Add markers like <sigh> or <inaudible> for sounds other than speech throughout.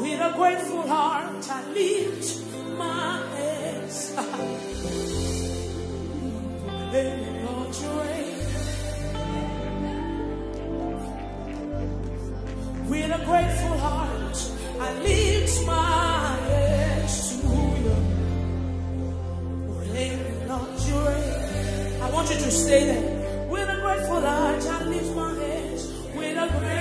With a grateful heart, I lift my hands. <laughs> Let me Lord reign. With a grateful heart, I lift my hands to you. Let me Lord reign. I want you to stay there. With a grateful heart, I lift my hands. With a grateful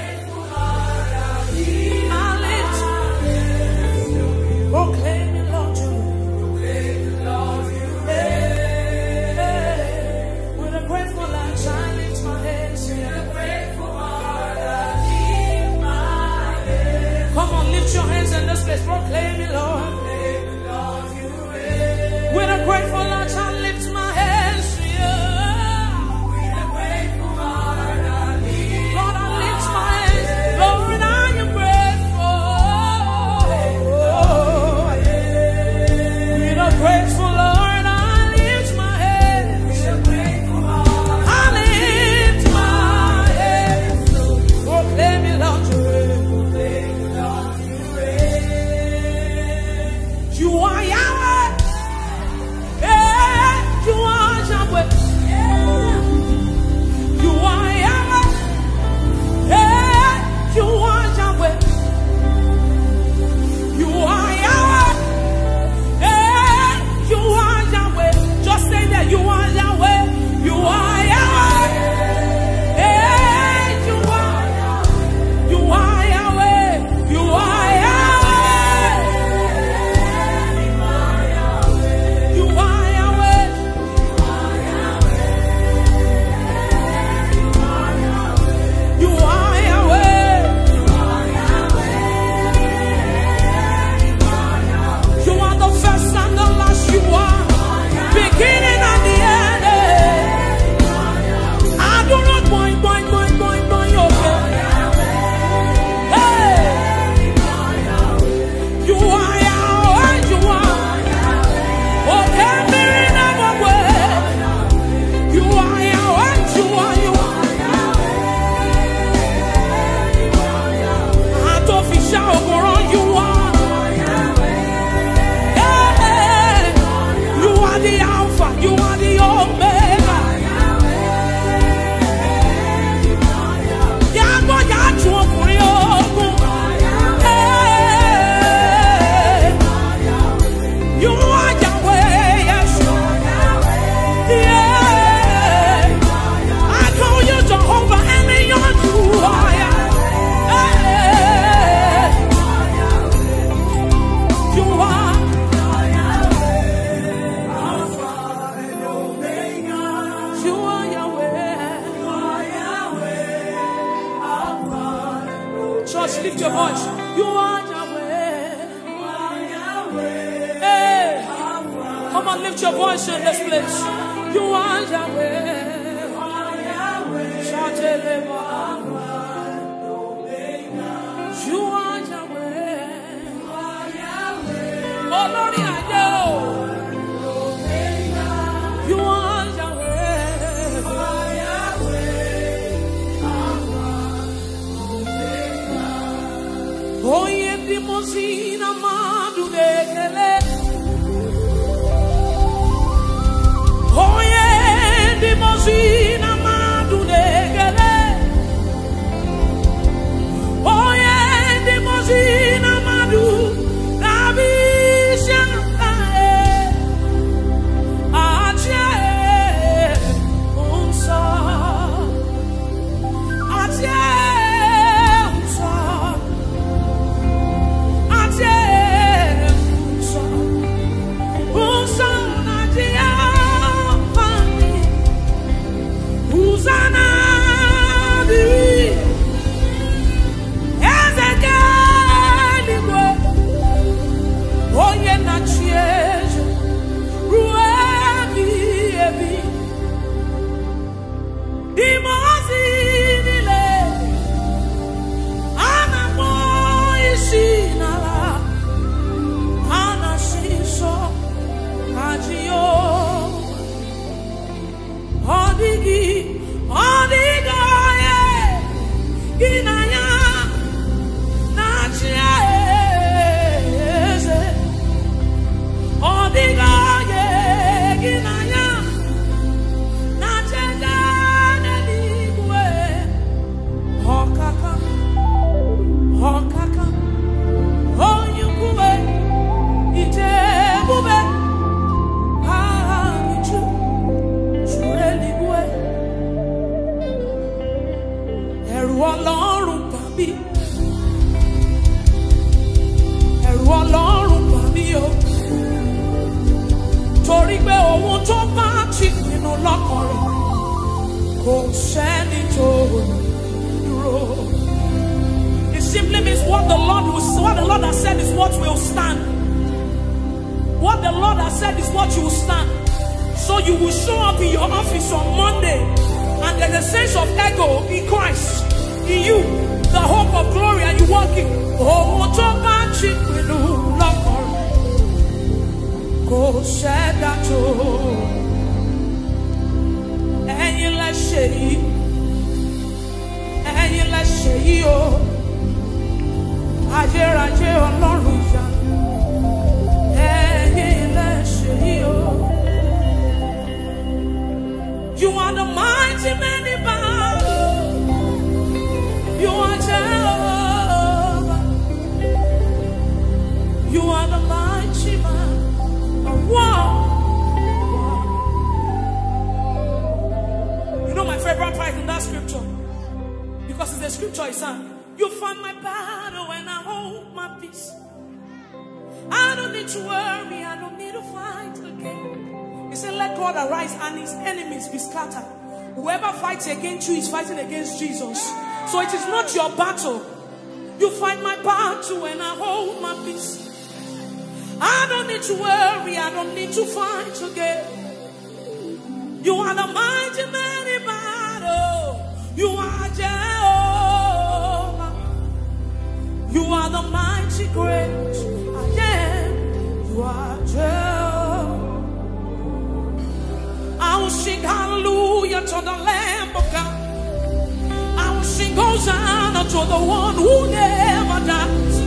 to the one who never dies.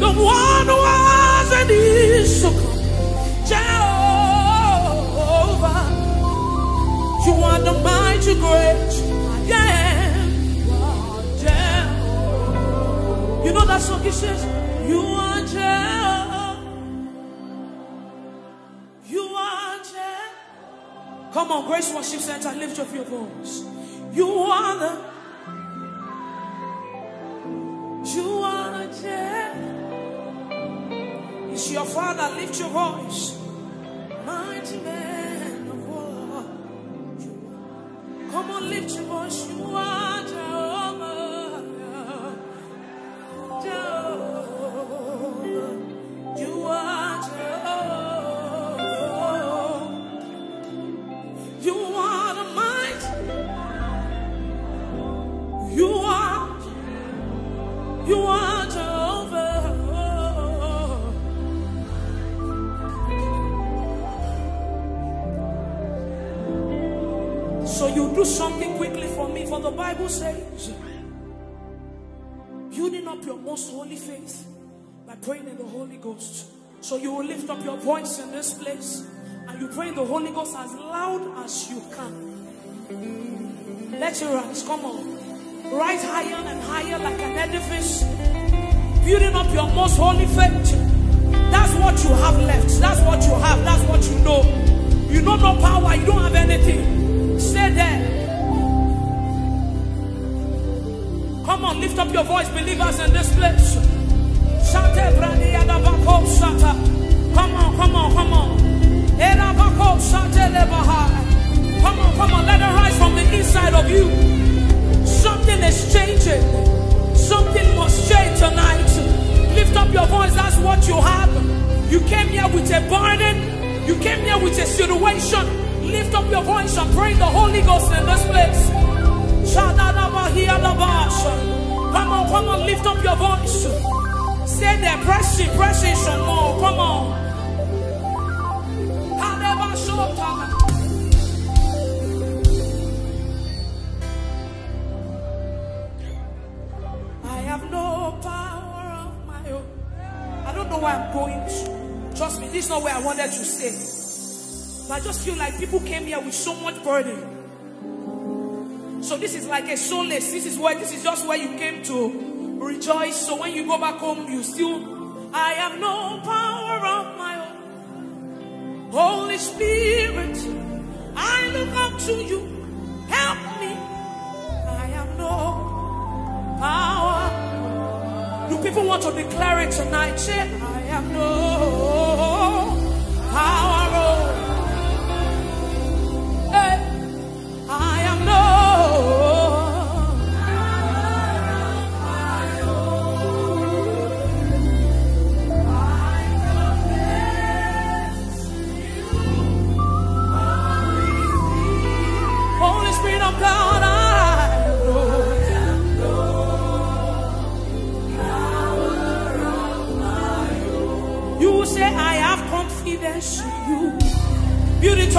The one who was and is to come. Jehovah. You are the mighty great are Jehovah. You know that song it says, You are Jehovah. You are Jehovah. Come on, Grace Worship Center, lift up your voice. You are the It's your father, lift your voice. Mighty man of war. Come on, lift your voice. You are your voice in this place and you pray in the Holy Ghost as loud as you can. Let your rise, come on. Rise higher and higher like an edifice, building up your most holy faith. That's what you have left. That's what you have. That's what you know. You know no power. You don't have anything. Stay there. Come on, lift up your voice, believers in this place. Come on, come on, come on. Come on, come on, let it rise from the inside of you. Something is changing. Something must change tonight. Lift up your voice, that's what you have. You came here with a burden. You came here with a situation. Lift up your voice and pray the Holy Ghost in this place. Come on, come on, lift up your voice. Say there, press it, press it some more. Come on. I have no power of my own. I don't know where I'm going to. Trust me, this is not where I wanted to stay. But I just feel like people came here with so much burden. So this is like a solace. This is where this is just where you came to rejoice. So when you go back home, you still I have no power of my own. Holy Spirit, I look up to you. Help me. I have no power. Do people want to declare it tonight? Say, I have no power. In you. Build it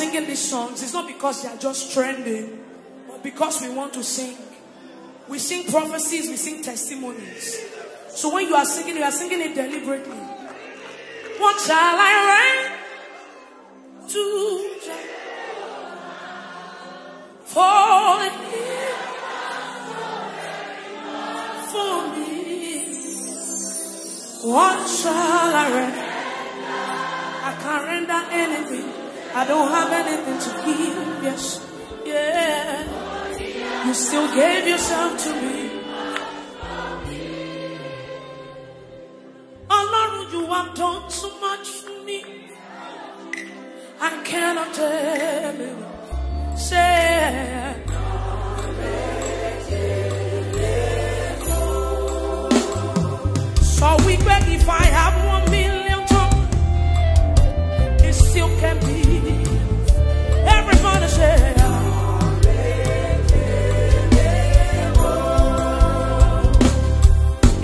singing these songs, it's not because they are just trending, but because we want to sing. We sing prophecies, we sing testimonies. So when you are singing, you are singing it deliberately. What shall I render to for for me? What shall I render? I can't render anything. I don't have anything to give. Yes, yeah. You still gave yourself to me. Lord, you have done so much for me. I cannot tell you. Say. So we beg if I have one million it still can be.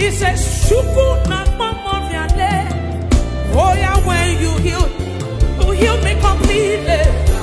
He says. Oh yeah, when you heal, you heal me completely.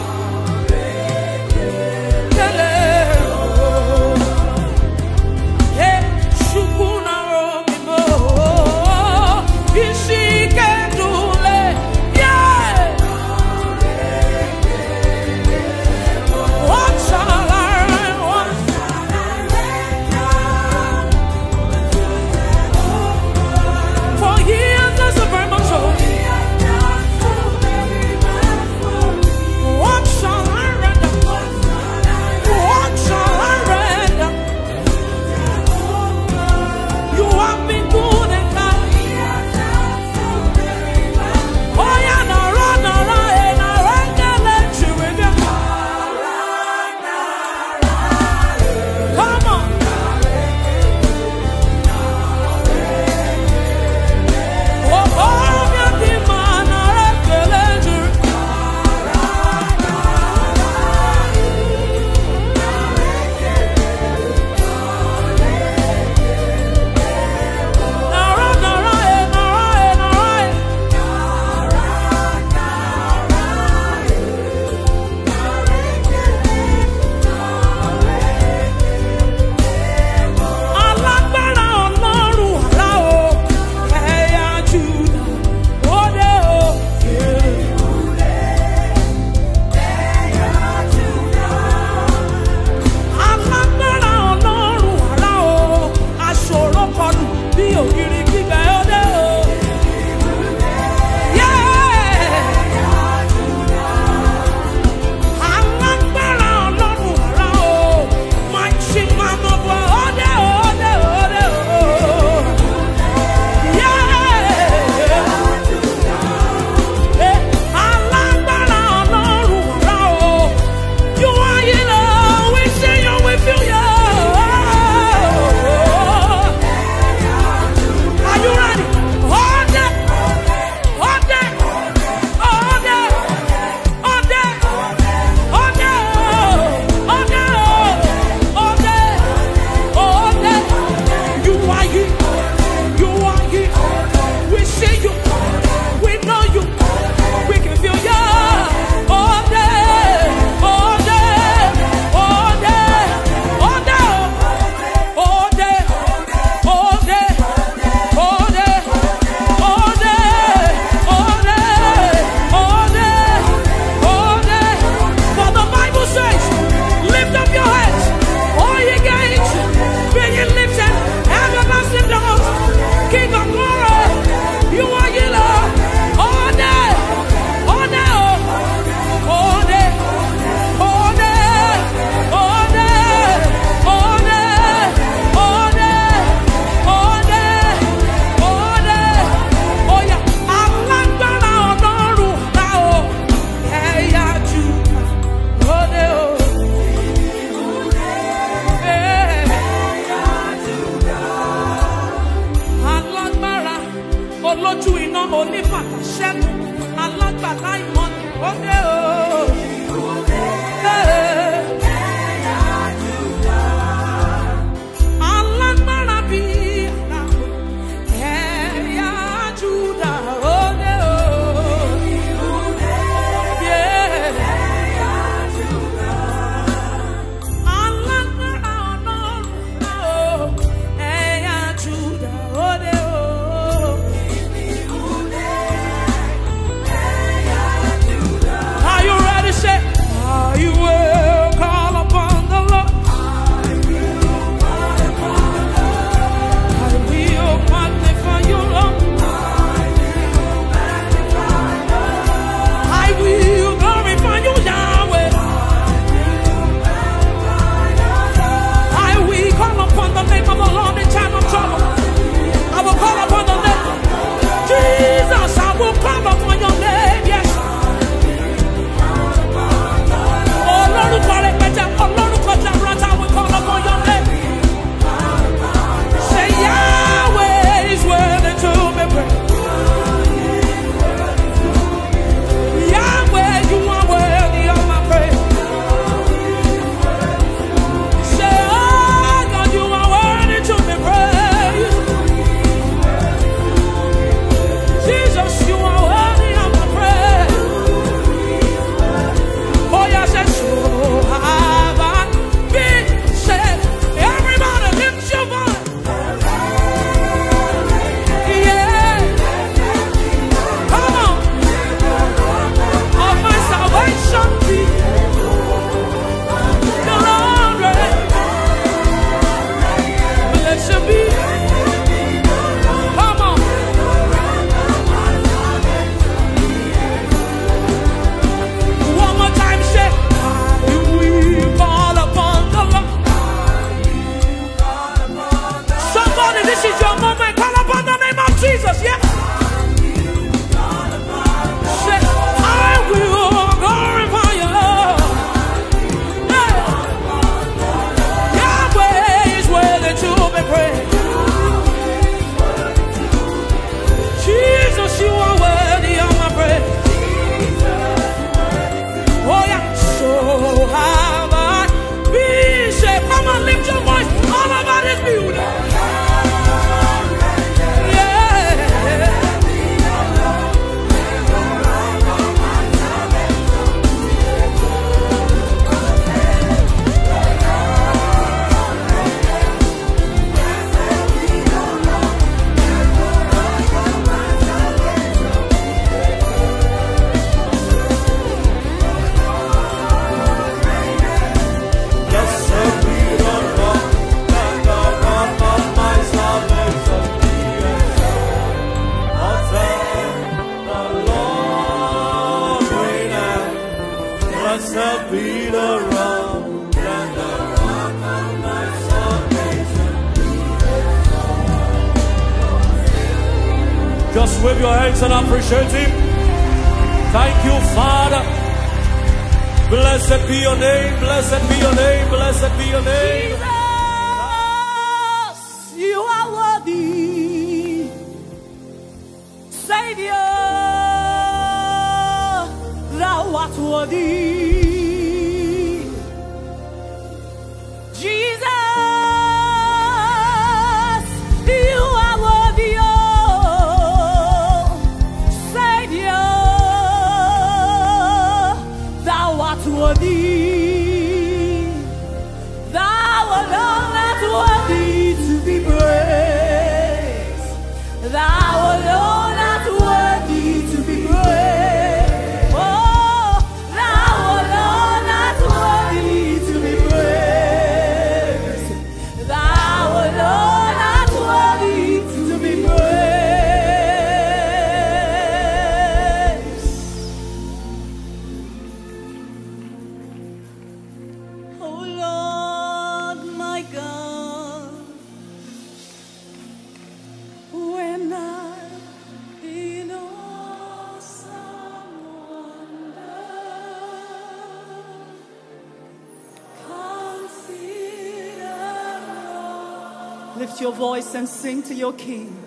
And sing to your King.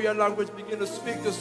Your language, begin to speak. Just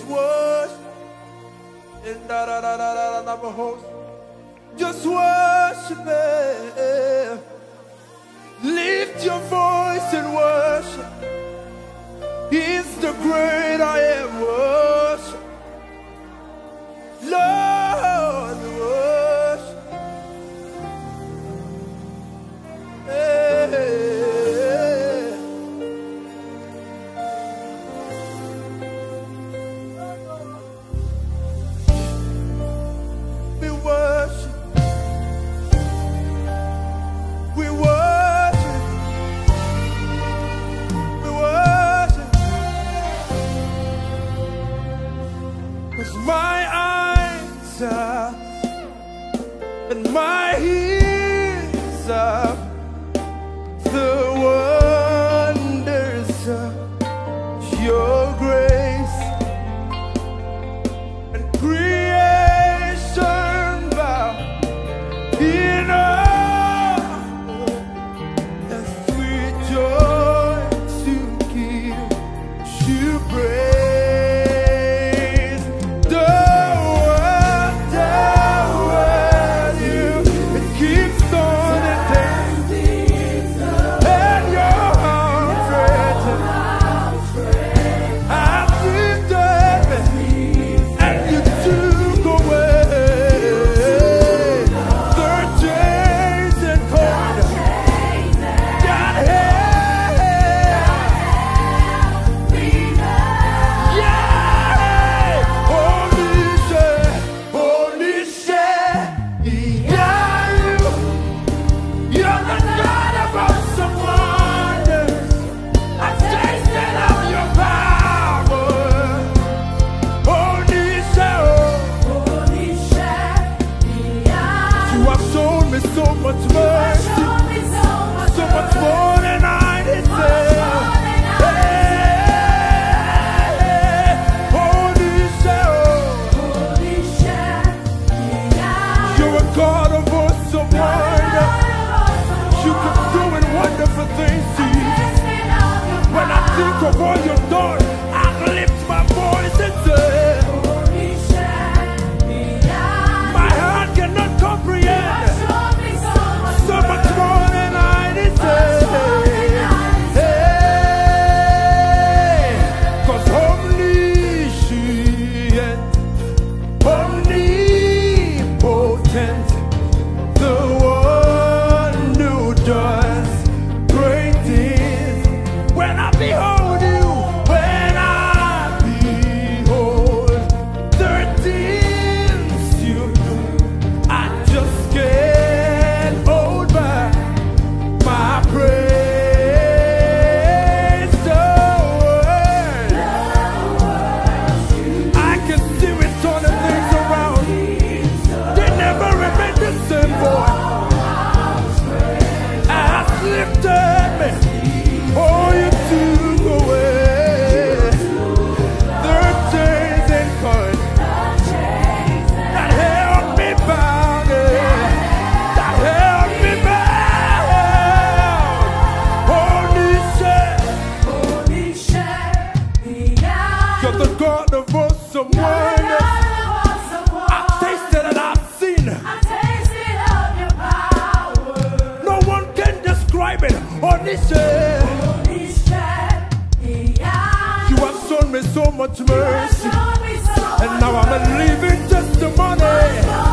Yeah.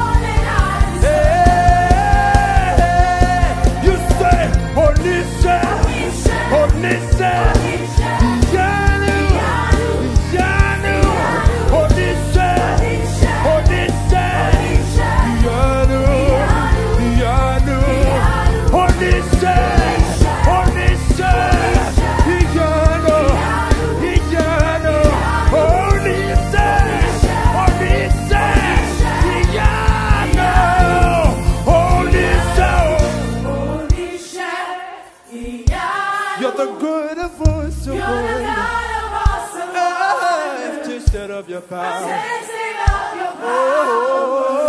about. Sensing of your power. Oh,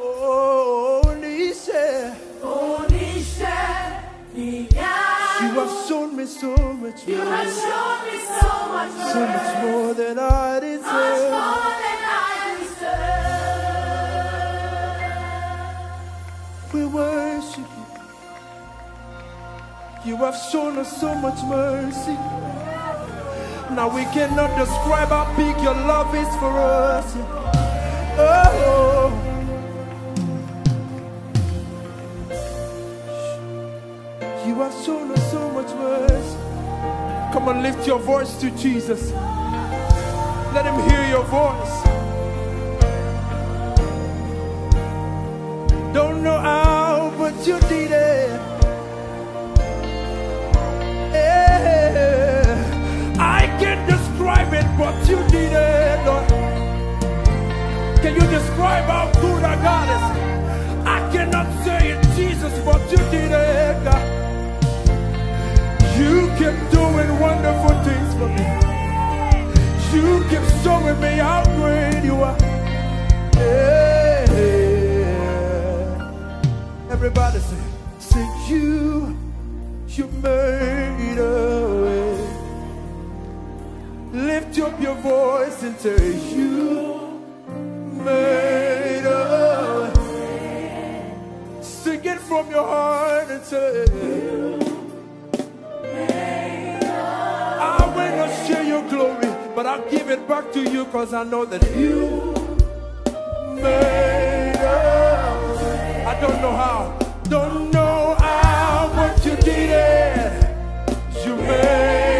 oh, oh, Nisha. Oh, Nisha. You have shown me so much more. You have shown me so much more. So much more than I deserve. Much more than I deserve. We worship you. You have shown us so much mercy. Now we cannot describe how big your love is for us. Oh. You have shown us so much mercy. Come on, lift your voice to Jesus. Let him hear your voice. Don't know how, but you did it. But you did it, eh, Lord. Can you describe how good our God is? I cannot say it, Jesus, but you did it, eh, God. You kept doing wonderful things for me. You keep showing me how great you are. Yeah. Everybody say, say you, you made way. Lift up your voice and say you made a way. Sing it from your heart and say. You made I will not share your glory, but I'll give it back to you because I know that you made way. I don't know how, don't know how, but you did it. You made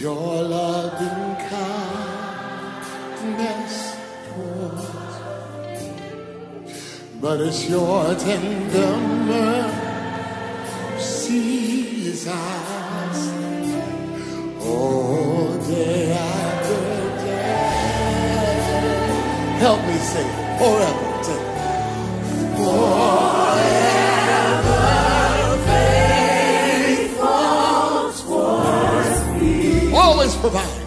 Your loving kindness but it's your tender mercies I see oh, all day after day. Help me say forever. provide.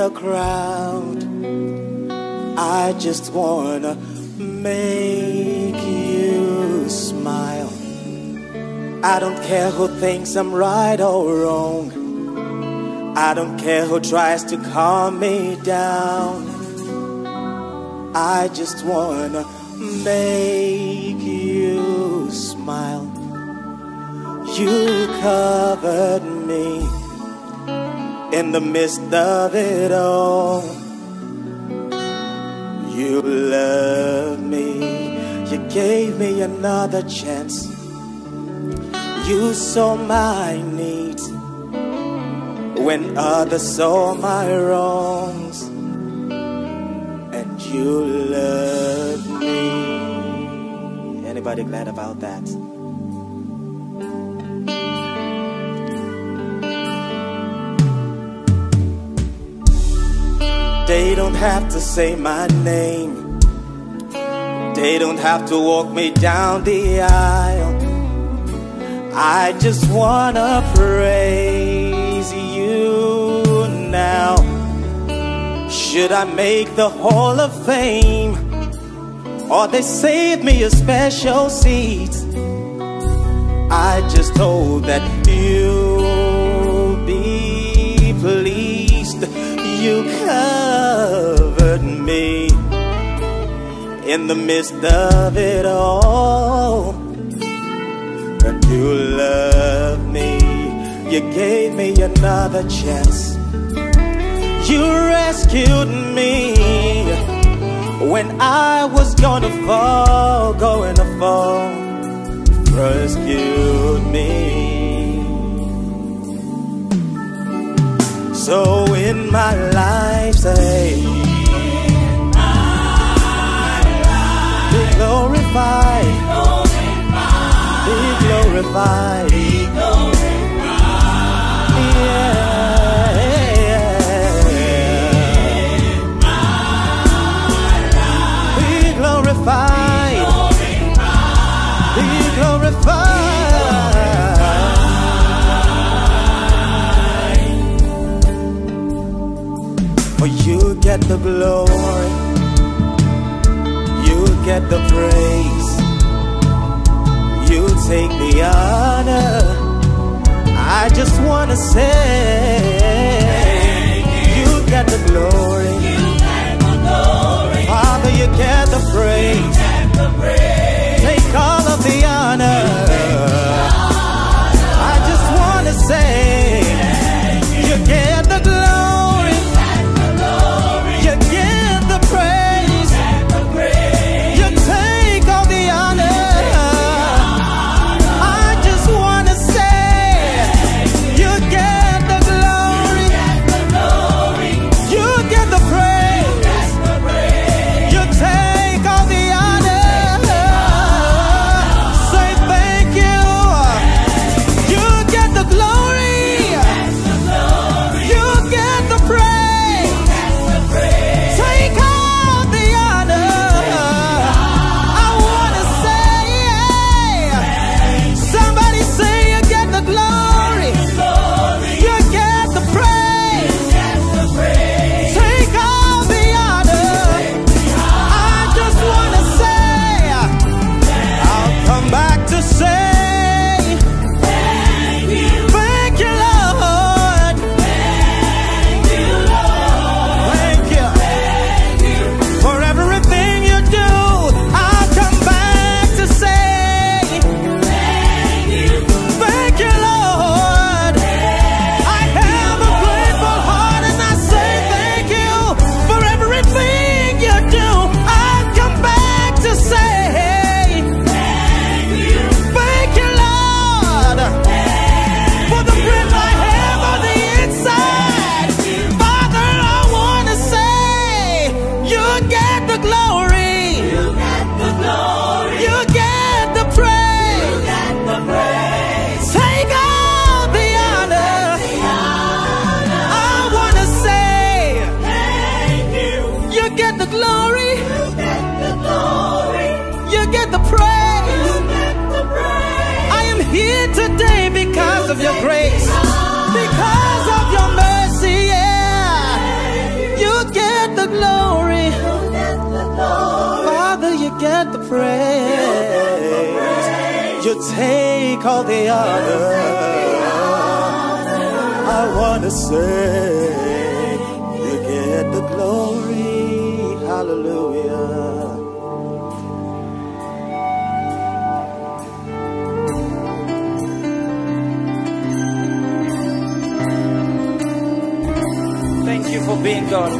The crowd. I just wanna make you smile. I don't care who thinks I'm right or wrong. I don't care who tries to calm me down. I just wanna make you smile. You covered me in the midst of it all. You loved me, you gave me another chance. You saw my needs when others saw my wrongs, and you loved me. Anybody glad about that? They don't have to say my name. They don't have to walk me down the aisle. I just wanna praise you now. Should I make the Hall of Fame? Or they save me a special seat? I just hope that you'll You covered me in the midst of it all. You love me. You gave me another chance. You rescued me when I was gonna fall, going to fall. Rescued me. So in my life, say, be glorified, be glorified. Get the glory, you get the praise, you take the honor. I just wanna say, you get the glory, Father, you get the praise, the other. I want to say, you get the glory. Hallelujah. Thank you for being God.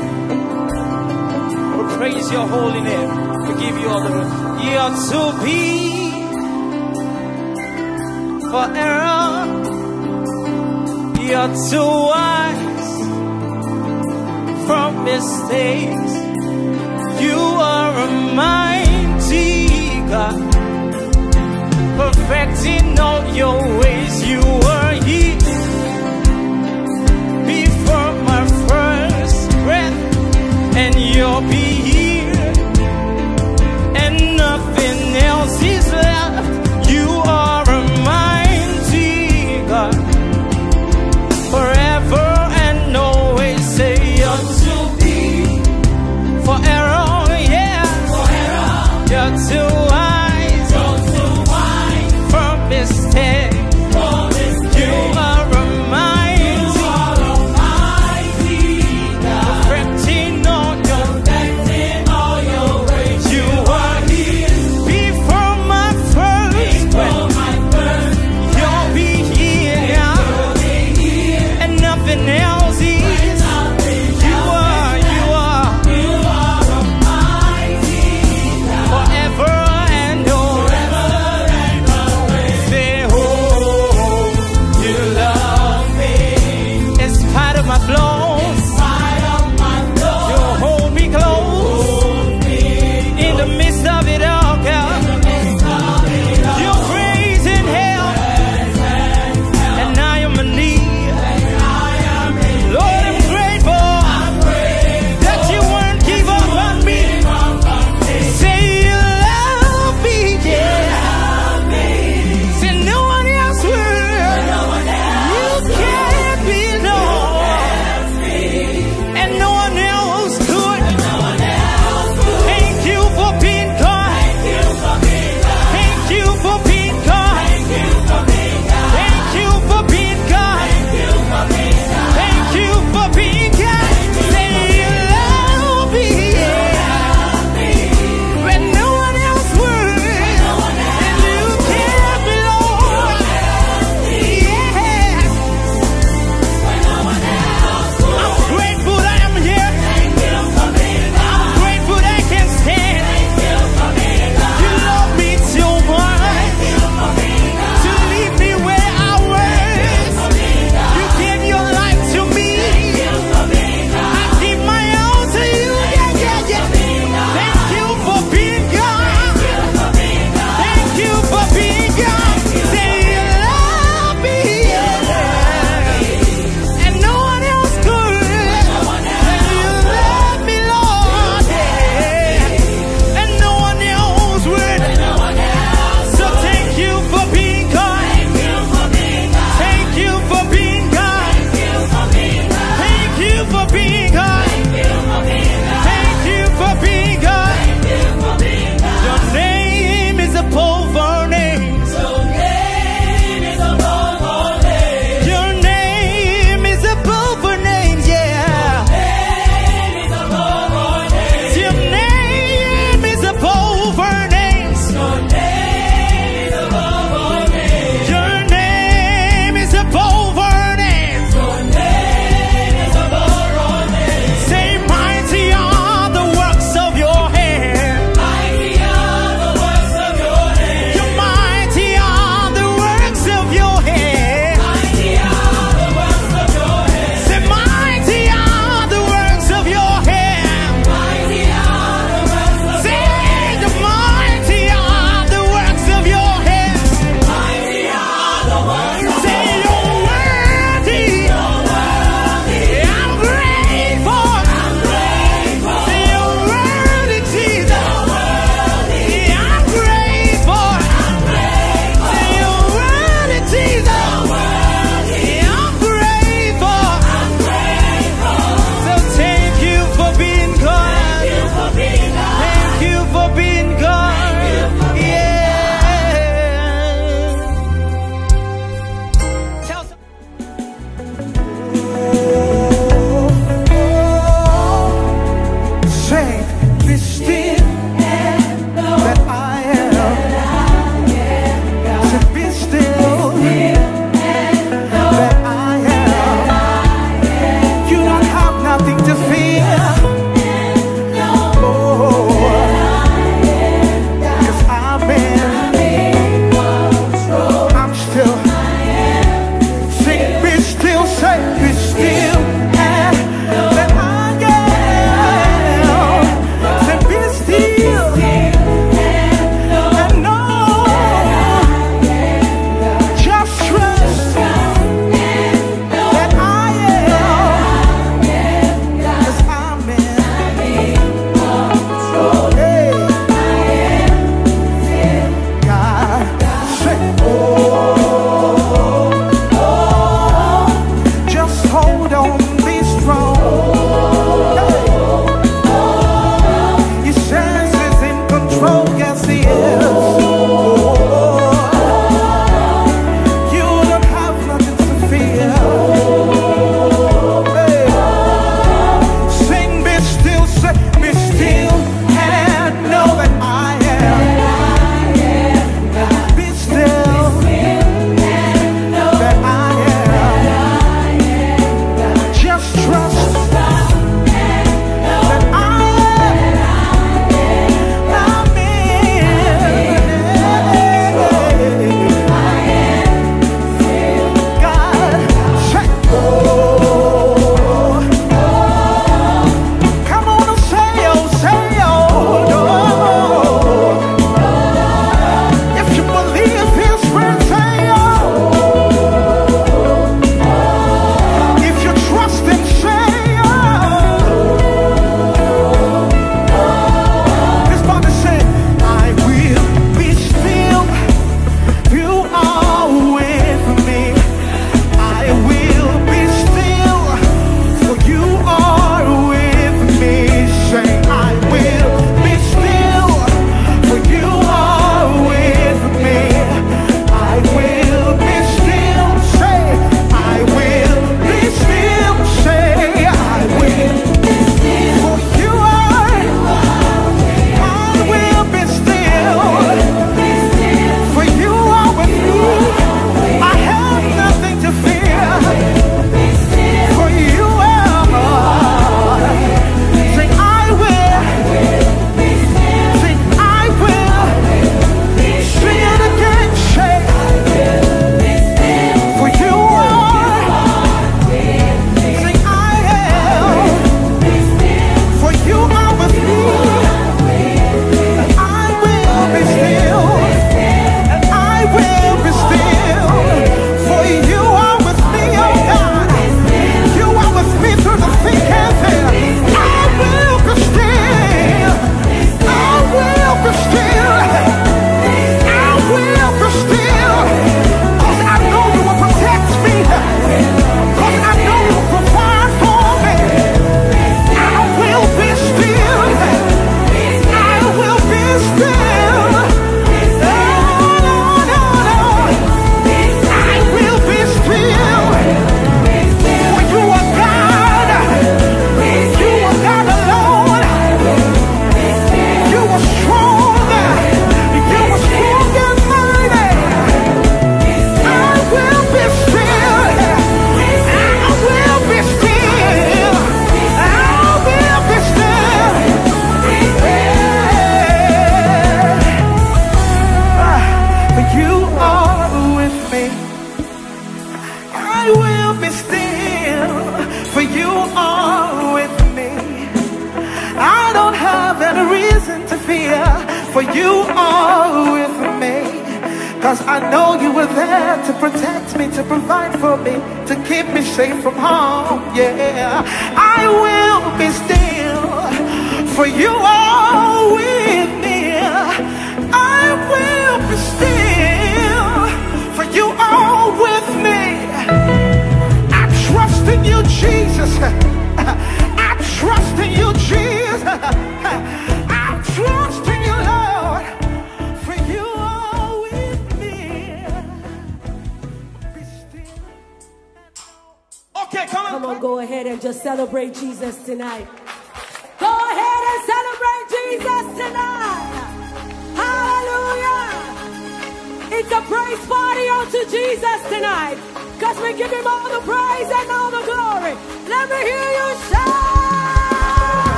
We praise your holy name. We give you all the. You are to be for error. You are too wise from mistakes. You are a mighty God, perfecting all your ways. You are here before my first breath, and you'll be here, till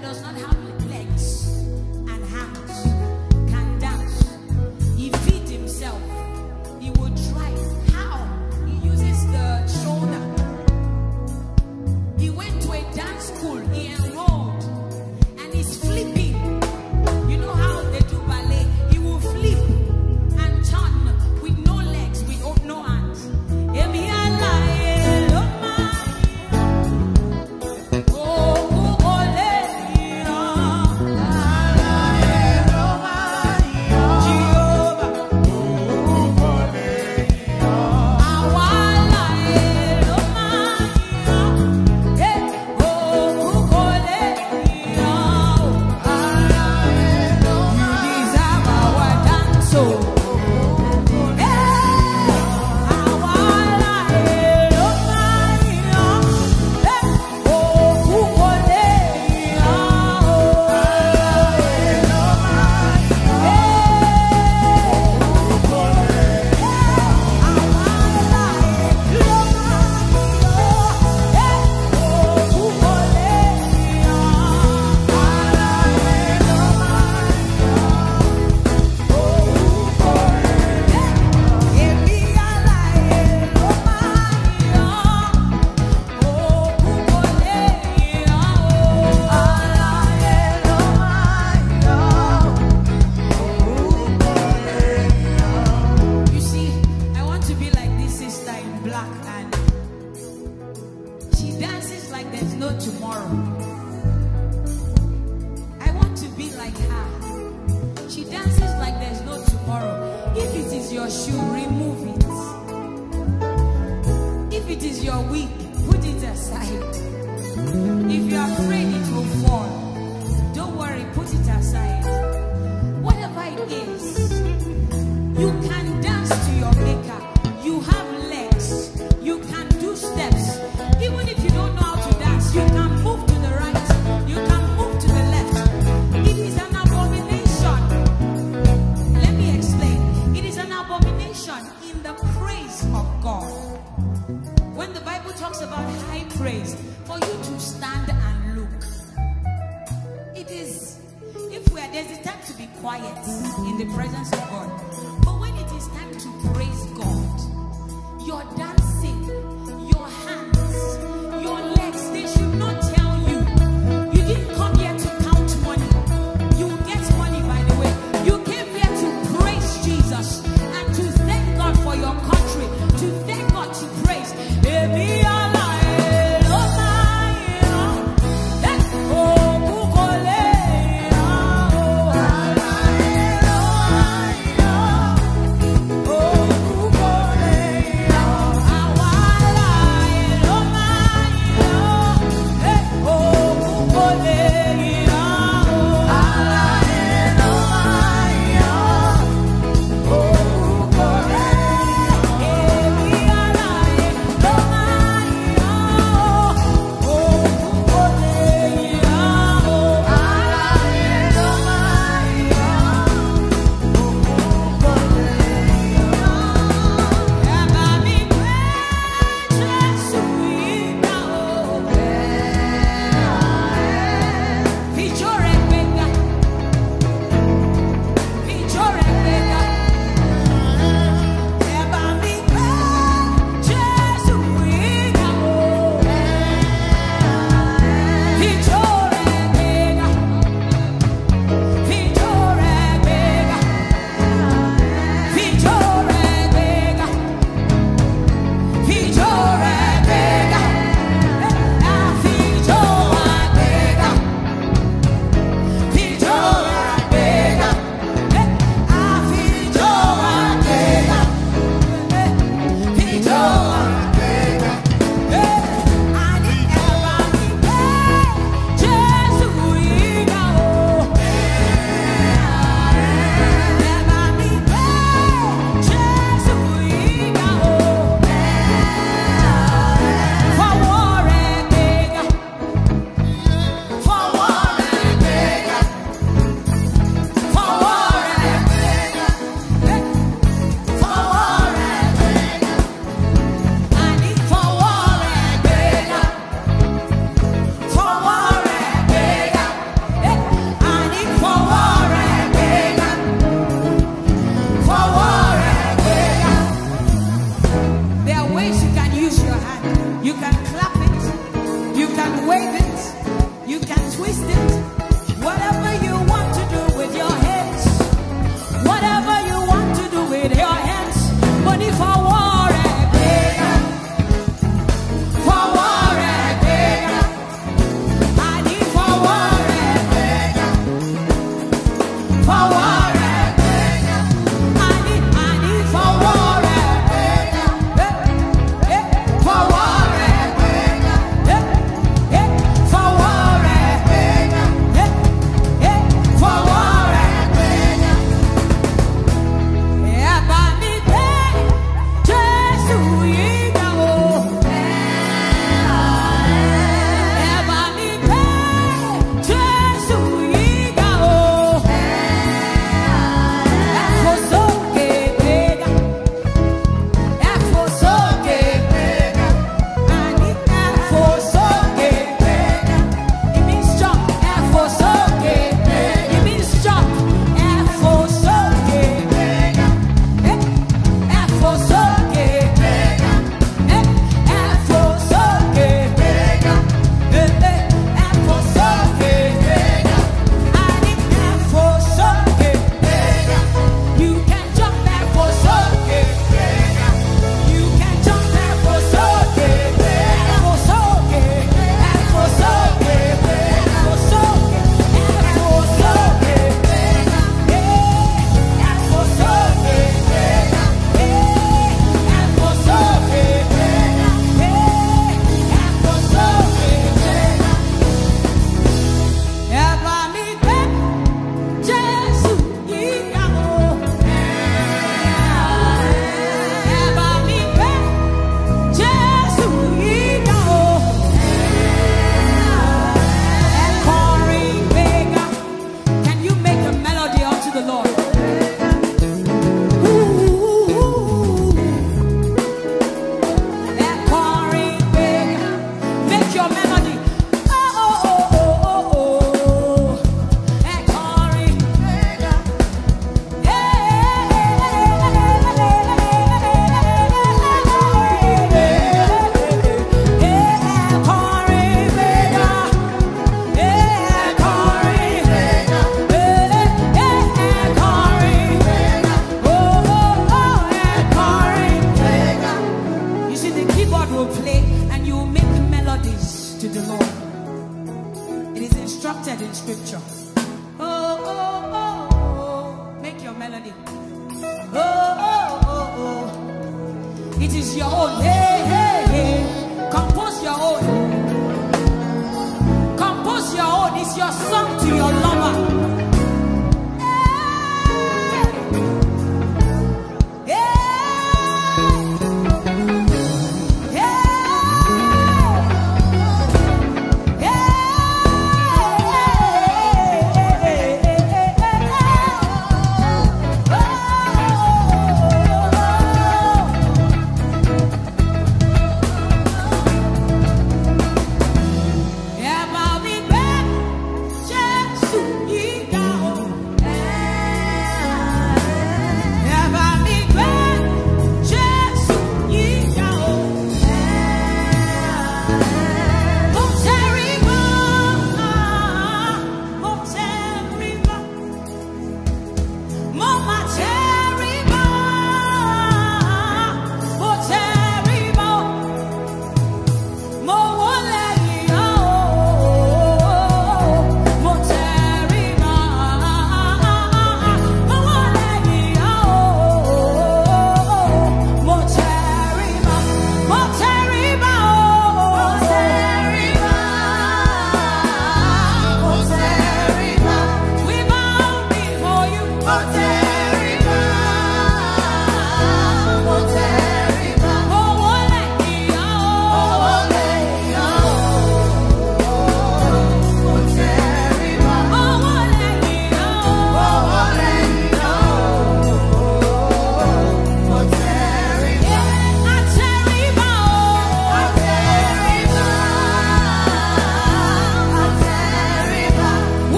that does not have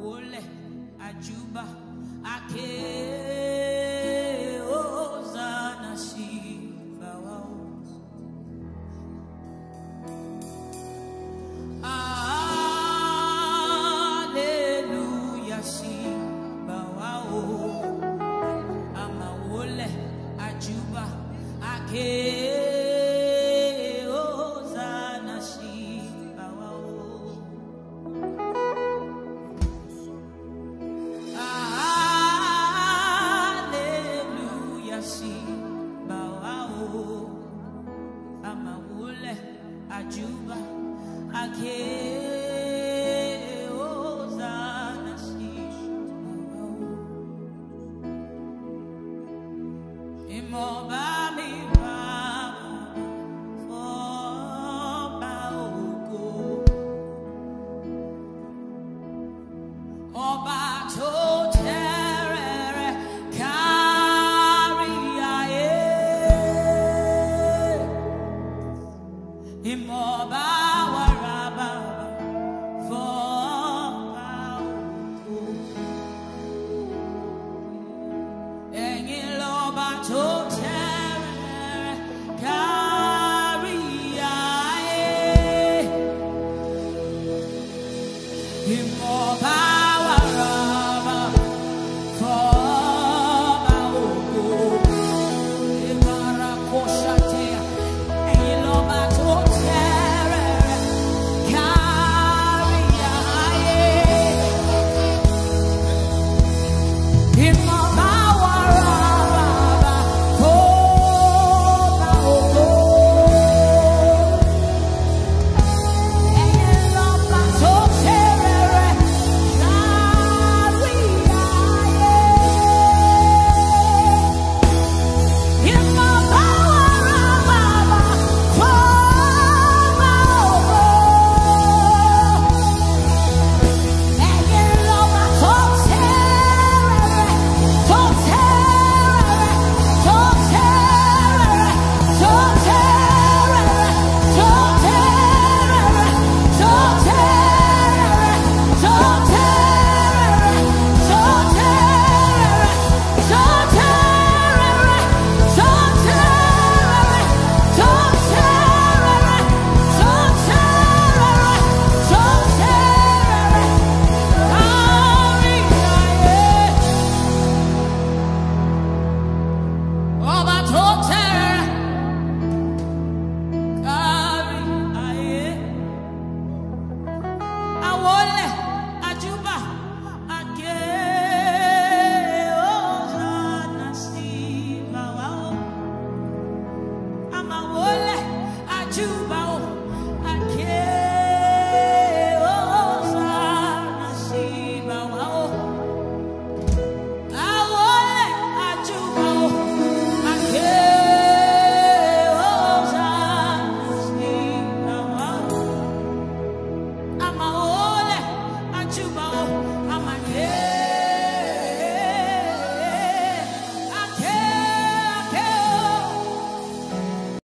wọlé àjùbà àkèrè.